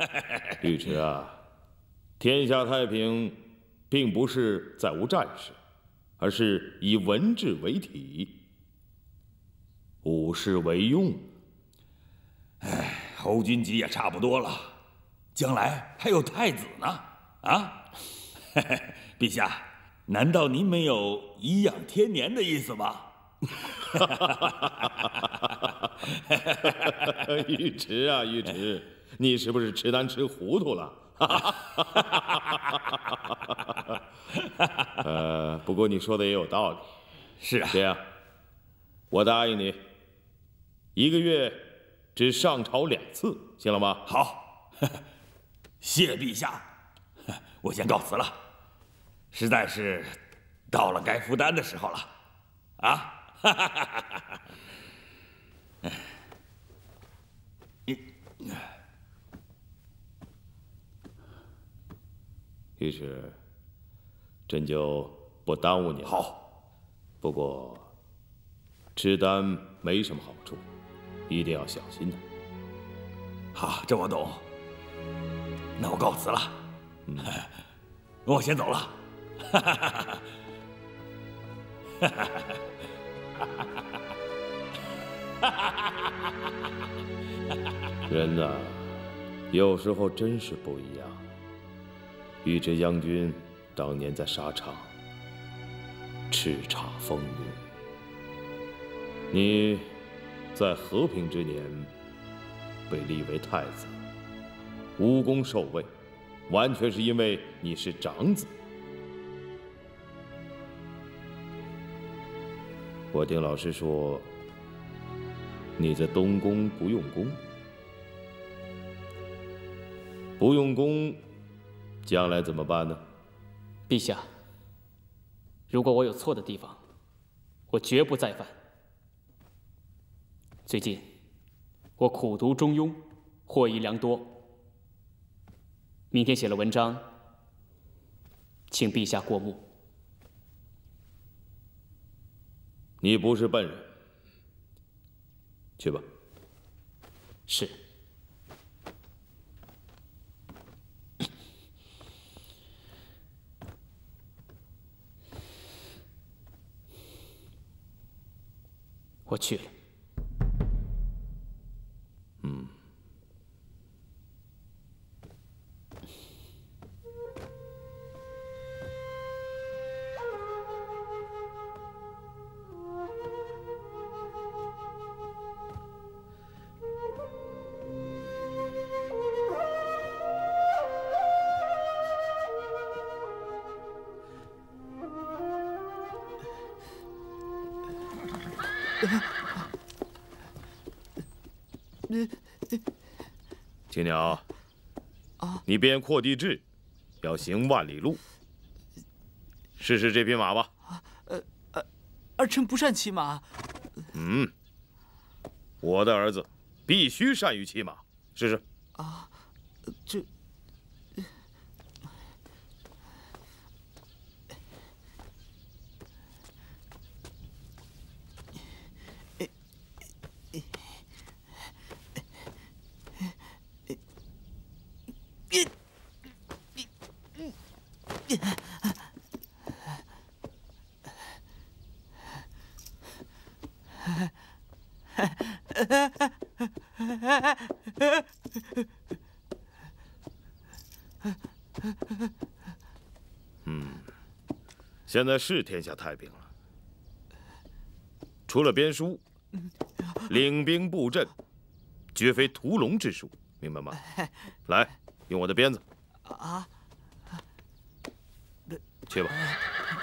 尉迟啊，天下太平，并不是再无战事，而是以文治为体，武士为用。哎，侯君集也差不多了，将来还有太子呢。啊，陛下，难道您没有颐养天年的意思吗？尉迟啊，尉迟，你是不是吃丹吃糊涂了？呃，不过你说的也有道理。是啊，这样，我答应你，一个月只上朝两次，行了吗？好，谢陛下，我先告辞了。实在是到了该负担的时候了，啊！哈 哈哈哈哈！尉迟，朕就不耽误你了。好，不过吃丹没什么好处，一定要小心的。好，这我懂。那我告辞了。嗯，我先走了。哈哈哈哈哈！哈哈哈哈！人呐，有时候真是不一样。尉迟将军当年在沙场叱咤风云，你在和平之年被立为太子，无功受位，完全是因为你是长子。我听老师说，你在东宫不用功，不用功，将来怎么办呢？陛下，如果我有错的地方，我绝不再犯。最近我苦读《中庸》，获益良多。明天写了文章，请陛下过目。你不是笨人，去吧。是。我去了。鸟，啊，你编扩地志，要行万里路。试试这匹马吧。呃，呃，儿臣不善骑马。嗯，我的儿子必须善于骑马，试试。嗯，现在是天下太平了，除了编书，领兵布阵，绝非屠龙之术，明白吗？来，用我的鞭子。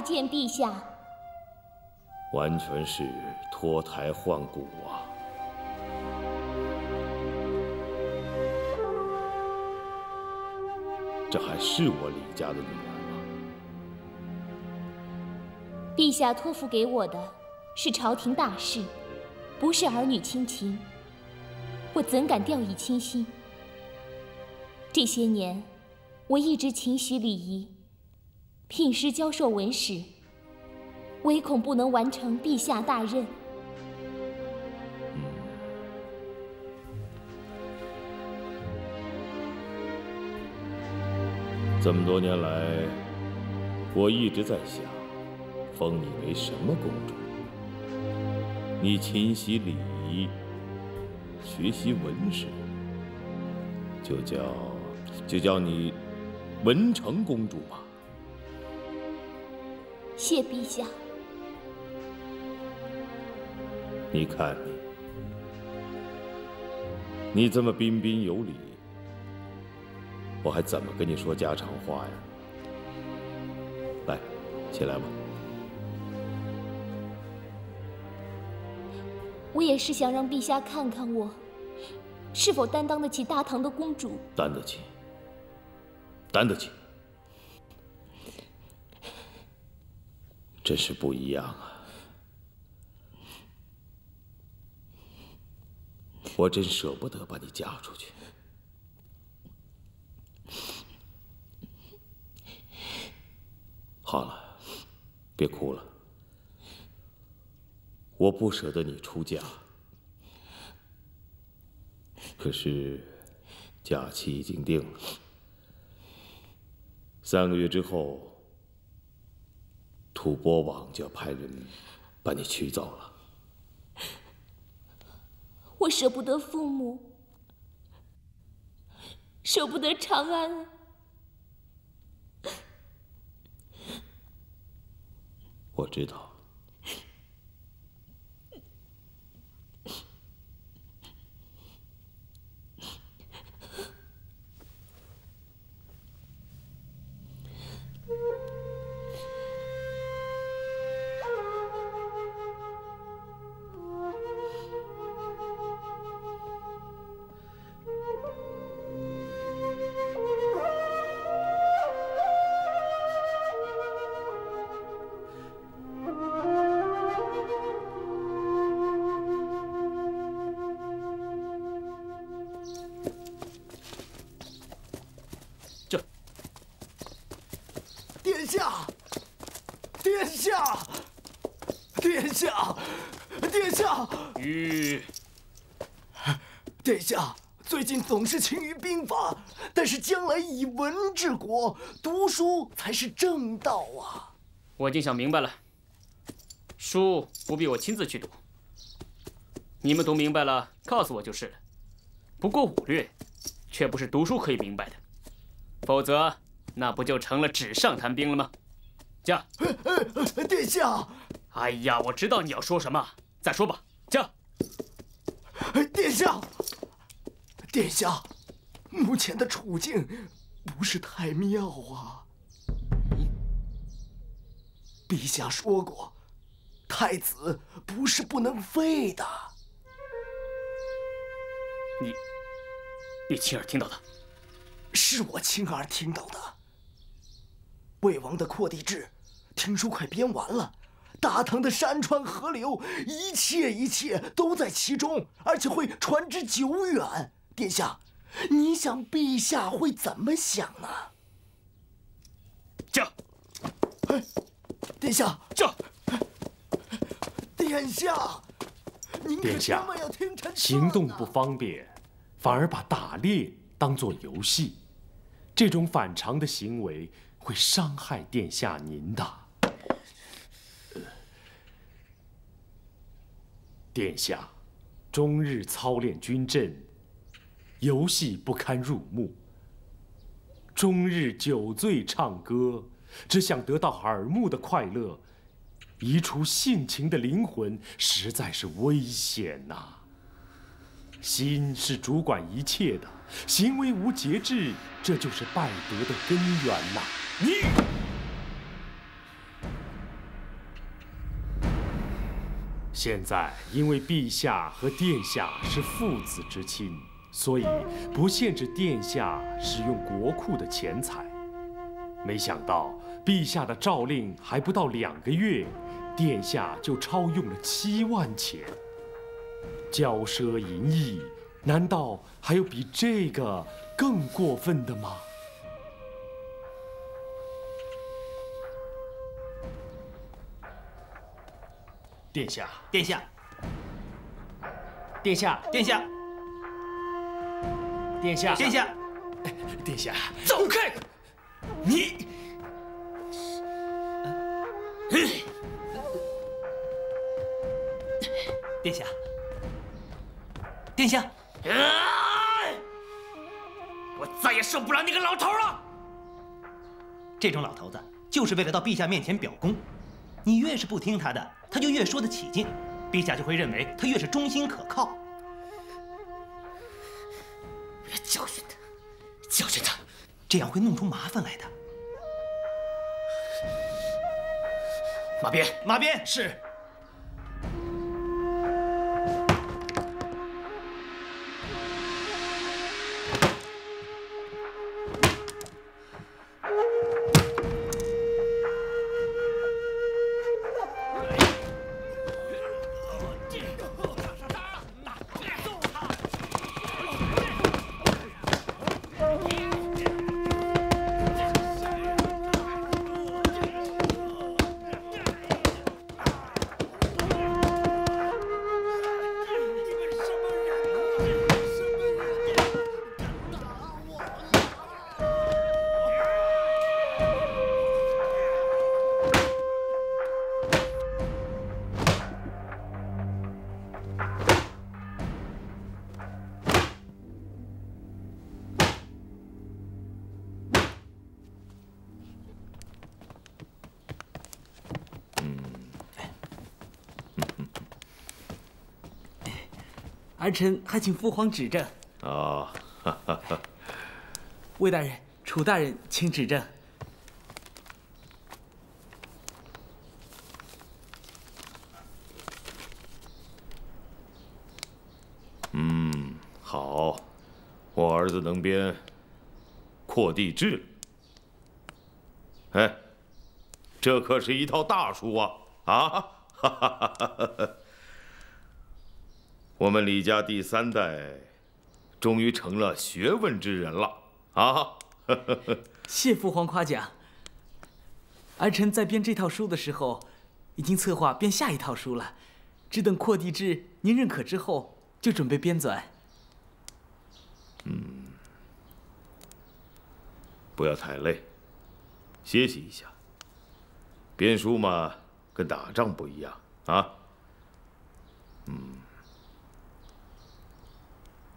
拜见陛下。完全是脱胎换骨啊！这还是我李家的女儿吗？陛下托付给我的是朝廷大事，不是儿女亲情。我怎敢掉以轻心？这些年，我一直勤学礼仪，聘师教授文史，唯恐不能完成陛下大任。这么多年来，我一直在想，封你为什么公主？你勤习礼仪，学习文史，就叫就叫你文成公主吧。谢陛下。你看你，你这么彬彬有礼。我还怎么跟你说家常话呀？来，起来吧。我也是想让陛下看看我，是否担当得起大唐的公主。担得起，担得起。真是不一样啊！我真舍不得把你嫁出去。好了，别哭了。我不舍得你出嫁，可是假期已经定了，三个月之后，吐蕃王就要派人把你娶走了。我舍不得父母，舍不得长安。我知道。总是勤于兵法，但是将来以文治国，读书才是正道啊！我已经想明白了，书不必我亲自去读，你们读明白了告诉我就是了。不过武略，却不是读书可以明白的，否则那不就成了纸上谈兵了吗？驾！殿下！哎呀，我知道你要说什么，再说吧。驾！殿下！殿下，目前的处境不是太妙啊。陛下说过，太子不是不能废的。你，你亲耳听到的？是我亲耳听到的。魏王的扩地志，听说快编完了。大唐的山川河流，一切一切都在其中，而且会传之久远。殿下，你想陛下会怎么想呢？驾！哎，殿下，驾！殿下，您殿下，行动不方便，反而把打猎当做游戏，这种反常的行为会伤害殿下您的。殿下，终日操练军阵。游戏不堪入目，终日酒醉唱歌，只想得到耳目的快乐，移除性情的灵魂，实在是危险呐。心是主管一切的，行为无节制，这就是败德的根源呐。你，现在因为陛下和殿下是父子之亲，所以不限制殿下使用国库的钱财。没想到陛下的诏令还不到两个月，殿下就超用了七万钱，骄奢淫逸，难道还有比这个更过分的吗？殿下，殿下，殿下，殿下，殿下，殿下，殿下，走开！你，殿下，殿下，我再也受不了那个老头了！这种老头子就是为了到陛下面前表功，你越是不听他的，他就越说得起劲，陛下就会认为他越是忠心可靠。我要教训他，教训他，这样会弄出麻烦来的。马鞭，马鞭是。儿臣还请父皇指正。啊，哈哈哈。魏大人、楚大人，请指正。嗯，好，我儿子能编《扩地志》了。哎，这可是一套大书啊！啊，哈哈哈哈哈！我们李家第三代，终于成了学问之人了啊！谢父皇夸奖。儿臣在编这套书的时候，已经策划编下一套书了，只等《扩地志》您认可之后，就准备编纂。嗯，不要太累，歇息一下。编书嘛，跟打仗不一样啊。嗯。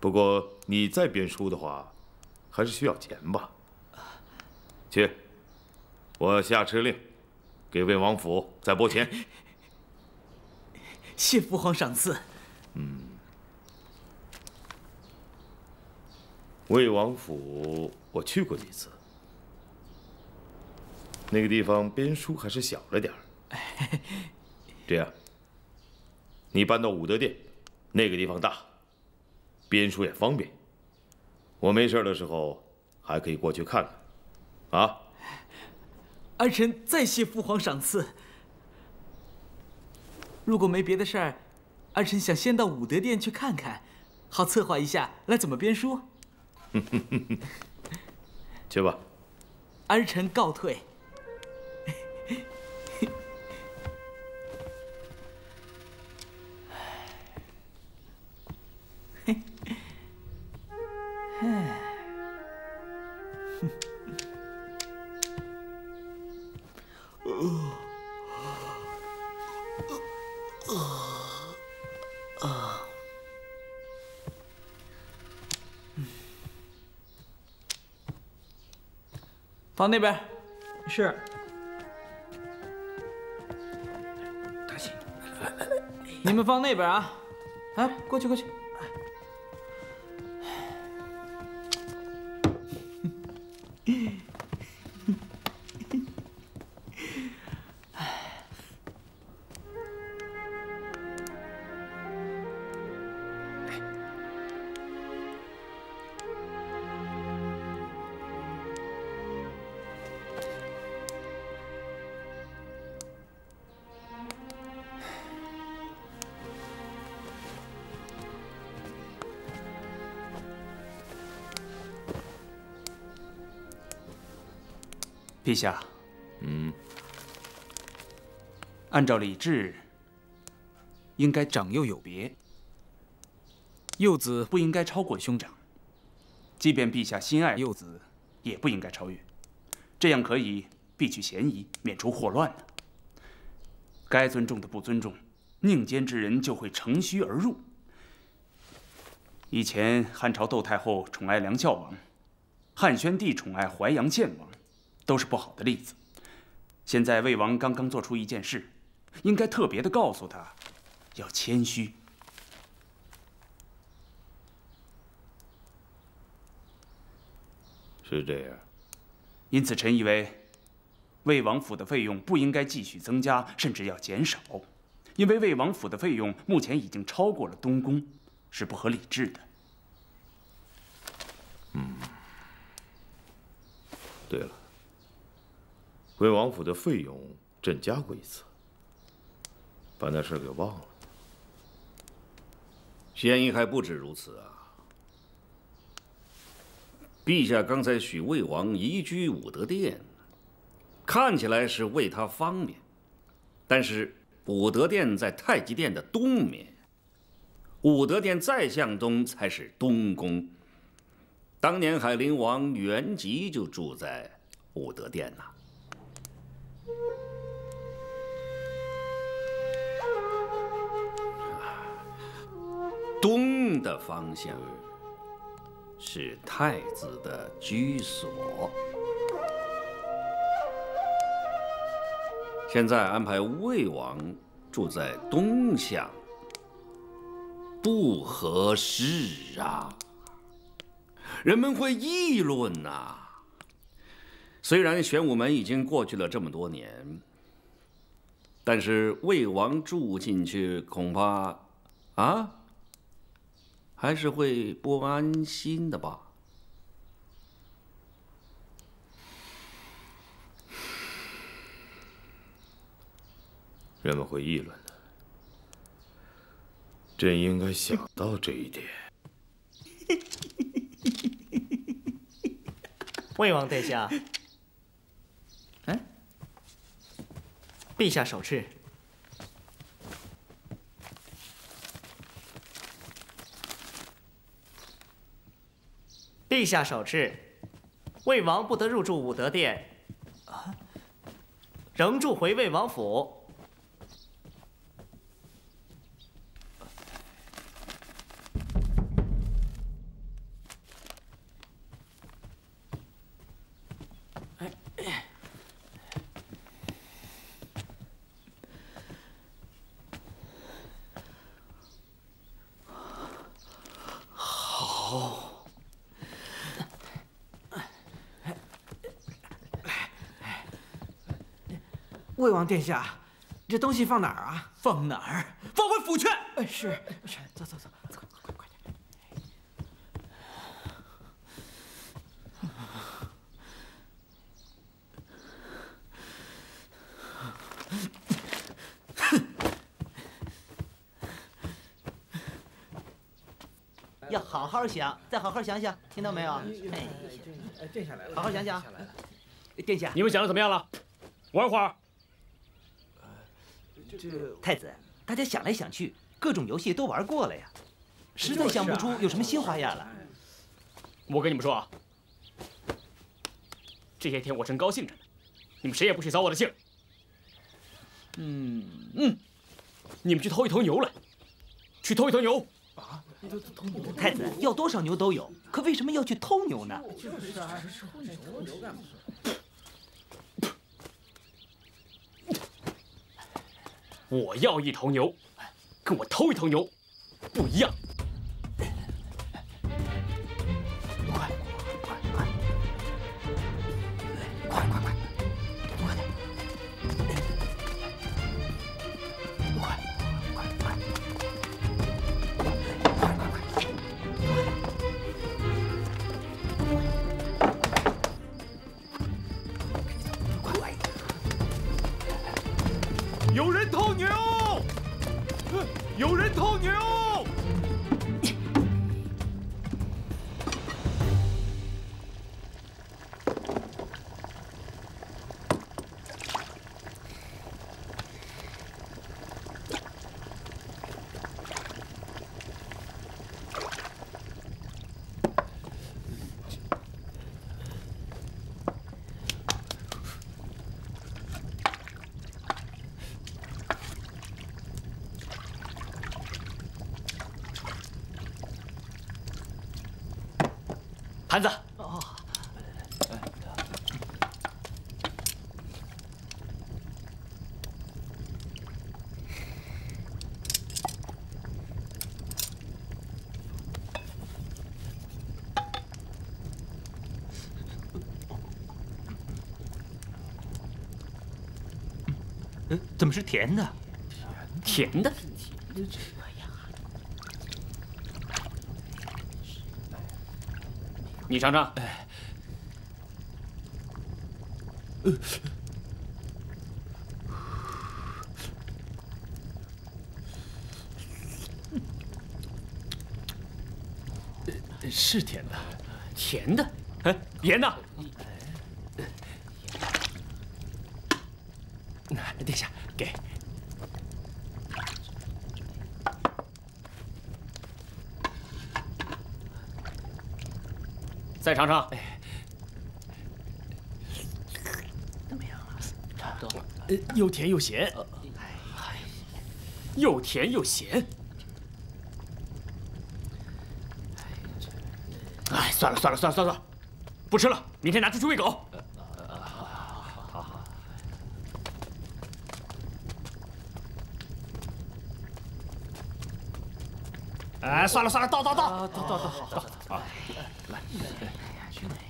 不过你再编书的话，还是需要钱吧？去，我下敕令，给魏王府再拨钱。谢父皇赏赐。嗯，魏王府我去过几次，那个地方编书还是小了点儿。这样，你搬到武德殿，那个地方大。编书也方便，我没事的时候还可以过去看看，啊！儿臣再谢父皇赏赐。如果没别的事儿，儿臣想先到武德殿去看看，好策划一下来怎么编书。去吧。儿臣告退。放那边。是。你们放那边啊！哎，过去过去。陛下，嗯，按照礼制，应该长幼有别，幼子不应该超过兄长，即便陛下心爱幼子，也不应该超越，这样可以避去嫌疑，免除祸乱。呢。该尊重的不尊重，宁奸之人就会乘虚而入。以前汉朝窦太后宠爱梁孝王，汉宣帝宠爱淮阳献王，都是不好的例子。现在魏王刚刚做出一件事，应该特别的告诉他，要谦虚。是这样。因此，臣以为，魏王府的费用不应该继续增加，甚至要减少，因为魏王府的费用目前已经超过了东宫。是不合理智的。嗯，对了，魏王府的费用朕加过一次，把那事给忘了。嫌疑还不止如此啊！陛下刚才许魏王移居武德殿，看起来是为他方便，但是武德殿在太极殿的东面。武德殿再向东才是东宫。当年海陵王元吉就住在武德殿呐。东的方向是太子的居所。现在安排魏王住在东向。不合适啊！人们会议论呐。虽然玄武门已经过去了这么多年，但是魏王住进去，恐怕啊，还是会不安心的吧。人们会议论的。朕应该想到这一点。魏王殿下，哎，陛下手敕。陛下手敕，魏王不得入住武德殿，仍住回魏王府。魏王殿下，这东西放哪儿啊？放哪儿？放回府去。哎，是是，走走走，快快快点。要好好想，再好好想想，听到没有？哎，殿下来了，好好想想。殿下，你们想的怎么样了？玩会儿。这太子，大家想来想去，各种游戏都玩过了呀，实在想不出有什么新花样了。我跟你们说啊，这些天我正高兴着呢，你们谁也不许扫我的兴。嗯嗯，你们去偷一头牛来，去偷一头牛。啊，太子要多少牛都有，可为什么要去偷牛呢？就是啊，偷牛干嘛？我要一头牛，跟我偷一头牛不一样。有人偷牛！有人偷牛！怎么是甜的？甜的。你尝尝。是甜的，甜的。哎，盐呢？殿下，给。再尝尝。怎么样啊？差不多。呃，又甜又咸。又甜又咸。哎，算了算了算了算了，不吃了，明天拿出去喂狗。哎，算了算了，倒倒倒倒倒倒好倒好，来，哎呀，去哪呀？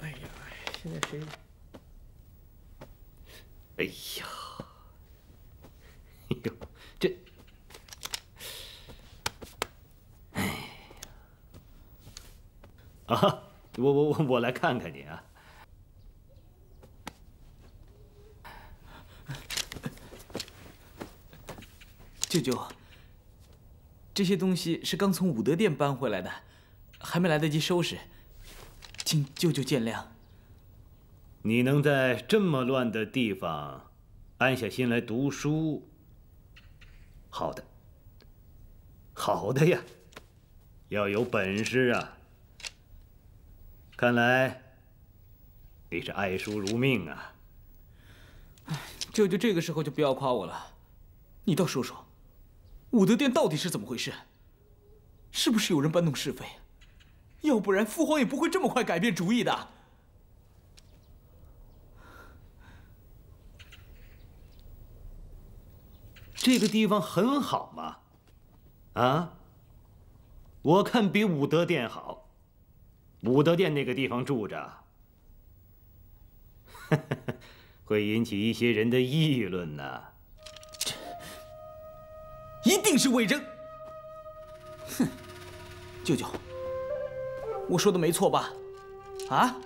哎呀，现在谁？哎呀，哎呦，这，哎，啊，我来看看你啊。舅舅，这些东西是刚从武德殿搬回来的，还没来得及收拾，请舅舅见谅。你能在这么乱的地方安下心来读书，好的，好的呀，要有本事啊！看来你是爱书如命啊。哎舅舅这个时候就不要夸我了，你倒说说。武德殿到底是怎么回事？是不是有人搬弄是非？要不然父皇也不会这么快改变主意的。这个地方很好嘛，啊？我看比武德殿好。武德殿那个地方住着，会引起一些人的议论呢。一定是魏征！哼，舅舅，我说的没错吧？啊？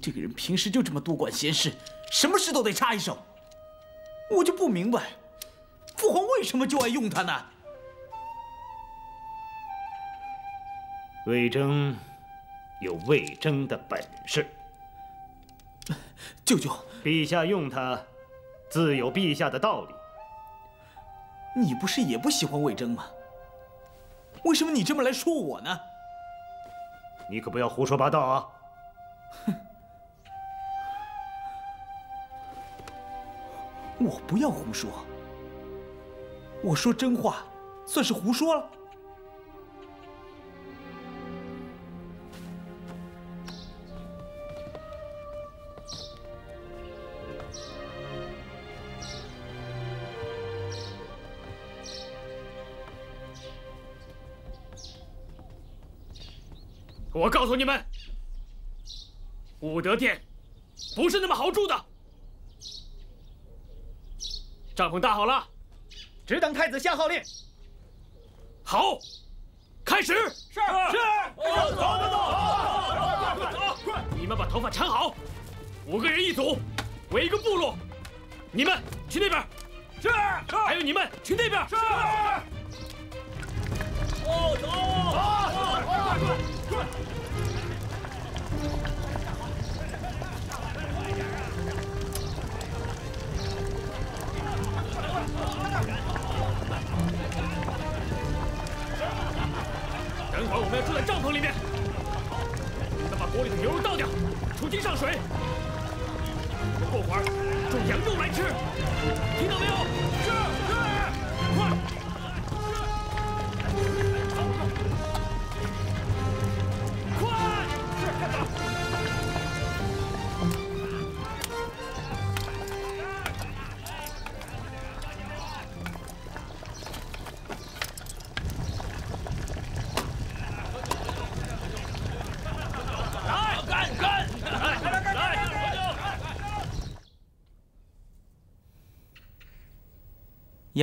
这个人平时就这么多管闲事，什么事都得插一手。我就不明白，父皇为什么就爱用他呢？魏征有魏征的本事。舅舅，陛下用他。自有陛下的道理。你不是也不喜欢魏征吗？为什么你这么来说我呢？你可不要胡说八道啊！哼，我不要胡说。我说真话，算是胡说了。我告诉你们，武德殿不是那么好住的。帐篷搭好了，只等太子下号令。好，开始。是是。走走走。你们把头发缠好，五个人一组，围一个部落。你们去那边。是是。还有你们去那边。是。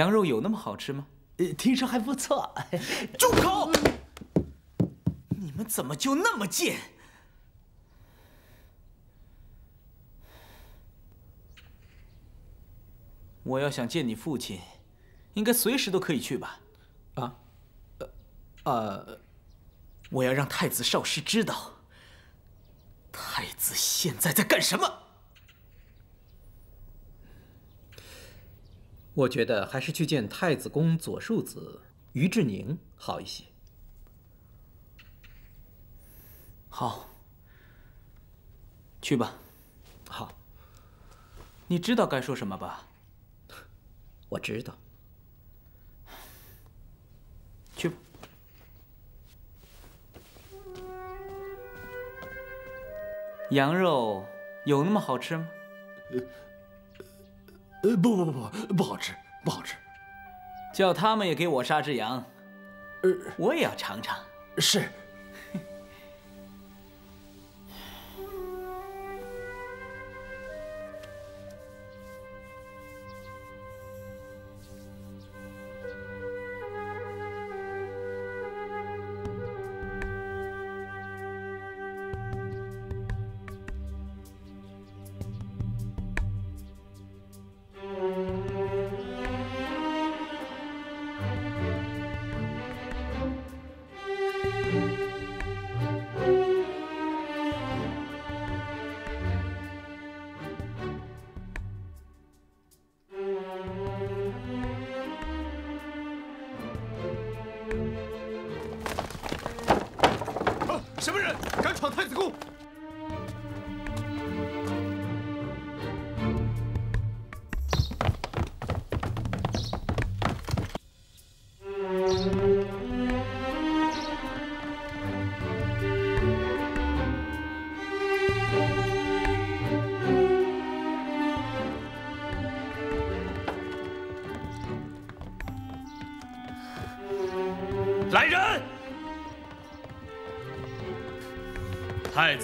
羊肉有那么好吃吗？呃，听说还不错。住口！你们怎么就那么贱？我要想见你父亲，应该随时都可以去吧？啊？呃，我要让太子少师知道，太子现在在干什么。我觉得还是去见太子宫左庶子于志宁好一些。好，去吧。好，你知道该说什么吧？我知道。去吧。羊肉有那么好吃吗？呃，不不不不，不好吃，不好吃。叫他们也给我杀只羊，呃，我也要尝尝。是。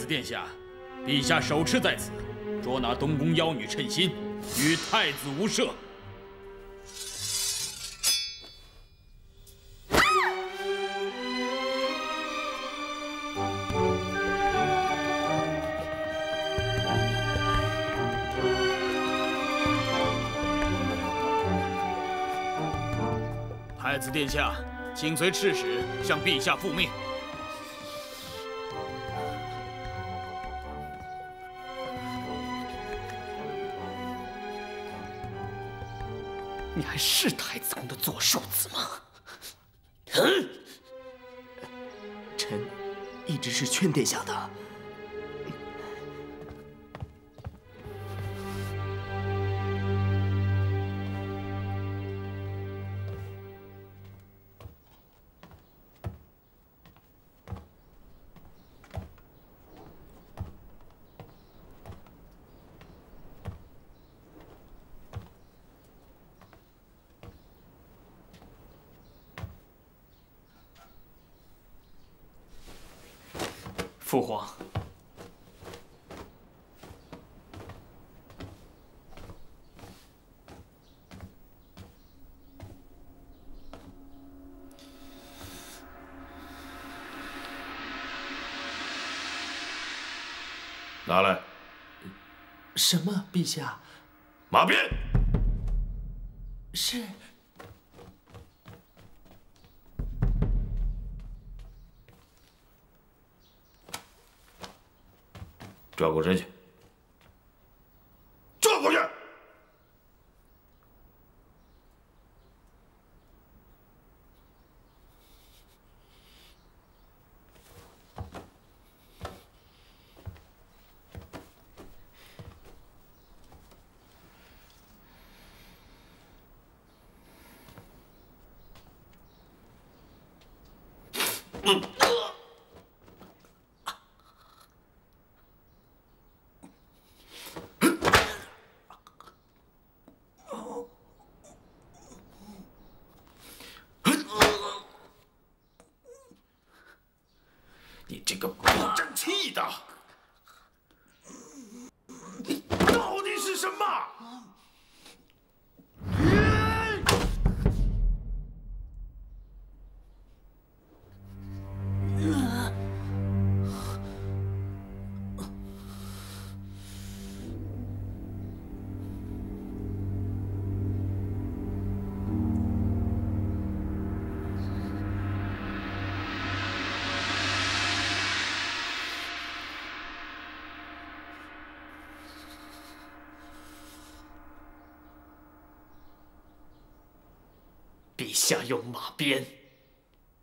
殿下，陛下手持在此，捉拿东宫妖女称心，与太子无涉。太子殿下，请随赤使向陛下复命。你还是太子宫的左庶子吗？臣一直是劝殿下的。下？马鞭。是。转过身去，转过去。你下用马鞭，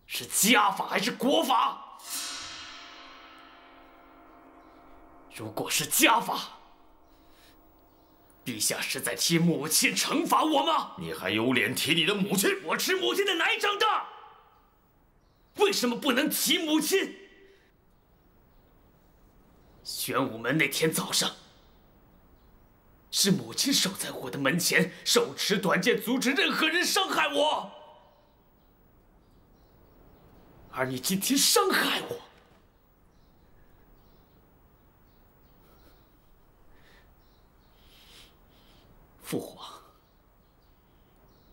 是家法还是国法？如果是家法，陛下是在替母亲惩罚我吗？你还有脸提你的母亲？我吃母亲的奶长大，为什么不能提母亲？玄武门那天早上，是母亲守在我的门前，手持短剑阻止任何人伤害我，而你今天伤害我。父皇，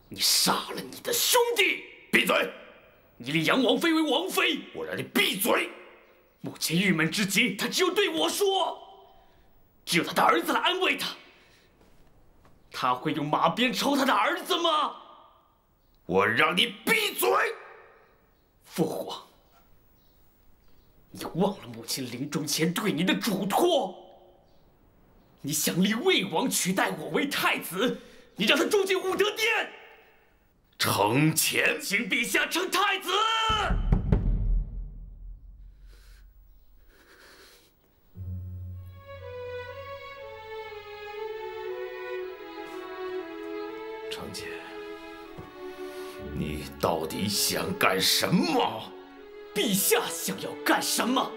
你杀了你的兄弟！闭嘴！你立杨王妃为王妃，我让你闭嘴！母亲郁闷之极，她只有对我说，只有她的儿子来安慰她。他会用马鞭抽他的儿子吗？我让你闭嘴！父皇，你忘了母亲临终前对你的嘱托。你想立魏王取代我为太子，你让他住进武德殿，承前，请陛下称太子。到底想干什么？陛下想要干什么？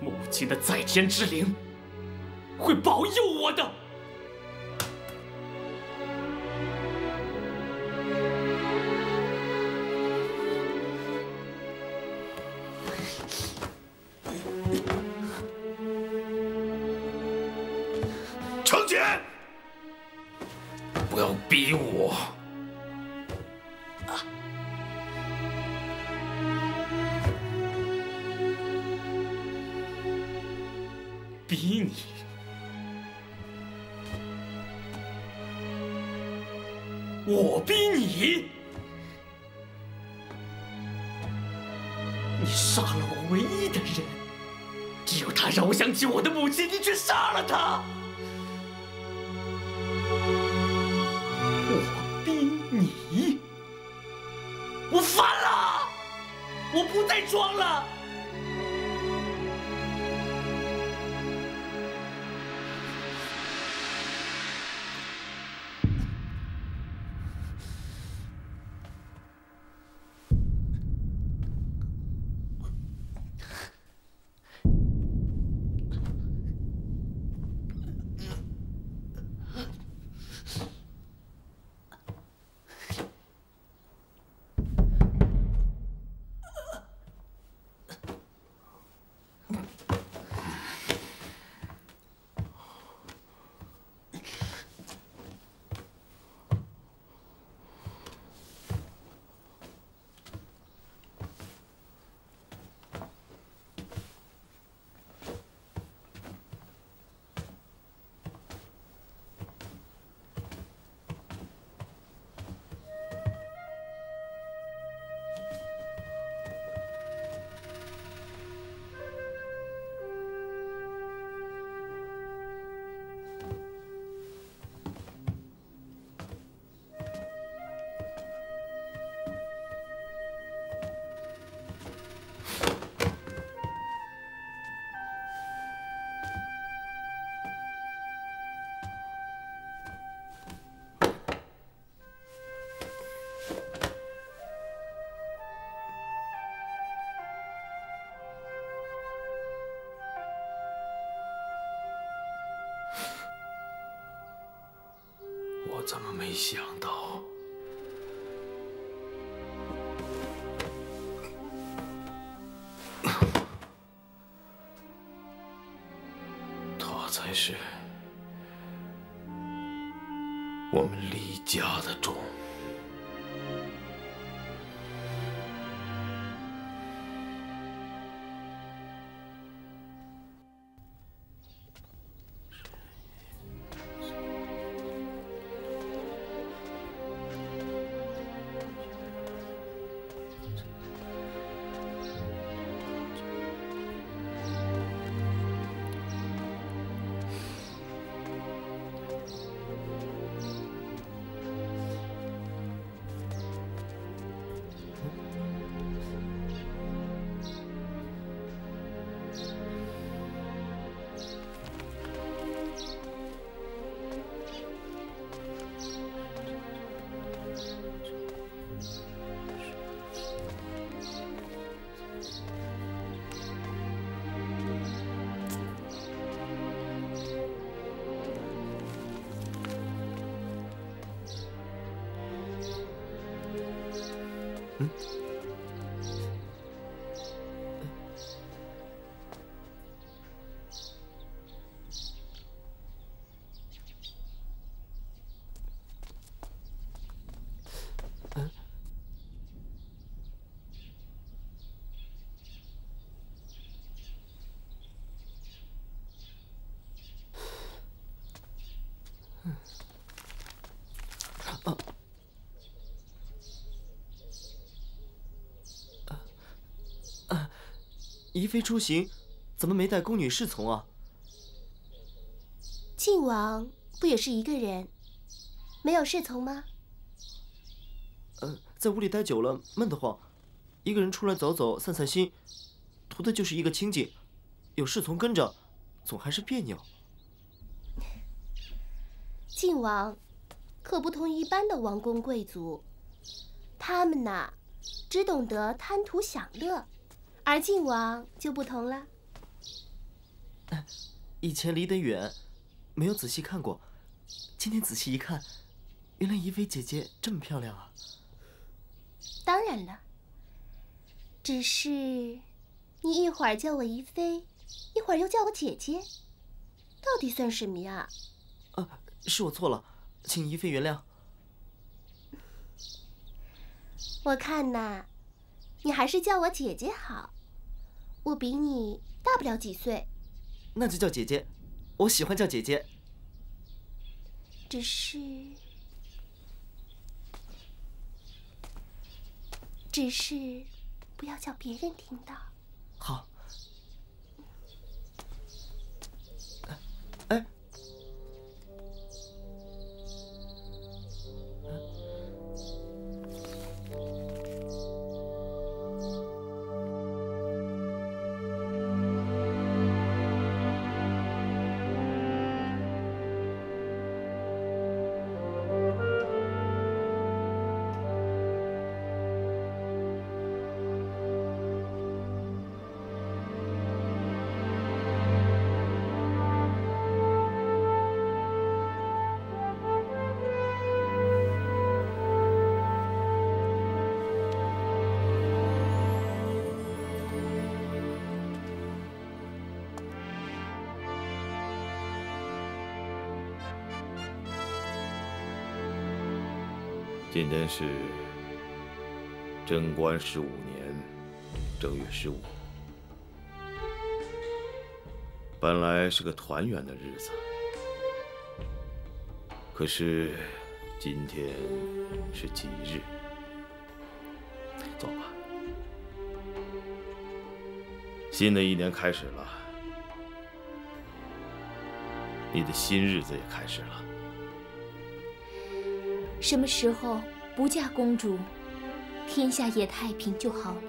母亲的在天之灵会保佑我的。咦？我烦了，我不再装了。怎么没想到？他才是我们李家的主。宜妃出行，怎么没带宫女侍从啊？靖王不也是一个人，没有侍从吗？呃，在屋里待久了闷得慌，一个人出来走走散散心，图的就是一个清静。有侍从跟着，总还是别扭。靖王可不同一般的王公贵族，他们呐，只懂得贪图享乐。而靖王就不同了。以前离得远，没有仔细看过，今天仔细一看，原来宜妃姐姐这么漂亮啊！当然了，只是你一会儿叫我宜妃，一会儿又叫我姐姐，到底算什么呀？啊，是我错了，请宜妃原谅。我看呐。你还是叫我姐姐好，我比你大不了几岁。那就叫姐姐，我喜欢叫姐姐。只是，只是，不要叫别人听到。好。今天是贞观十五年正月十五，本来是个团圆的日子，可是今天是吉日。坐吧，新的一年开始了，你的新日子也开始了。什么时候不嫁公主，天下也太平就好了。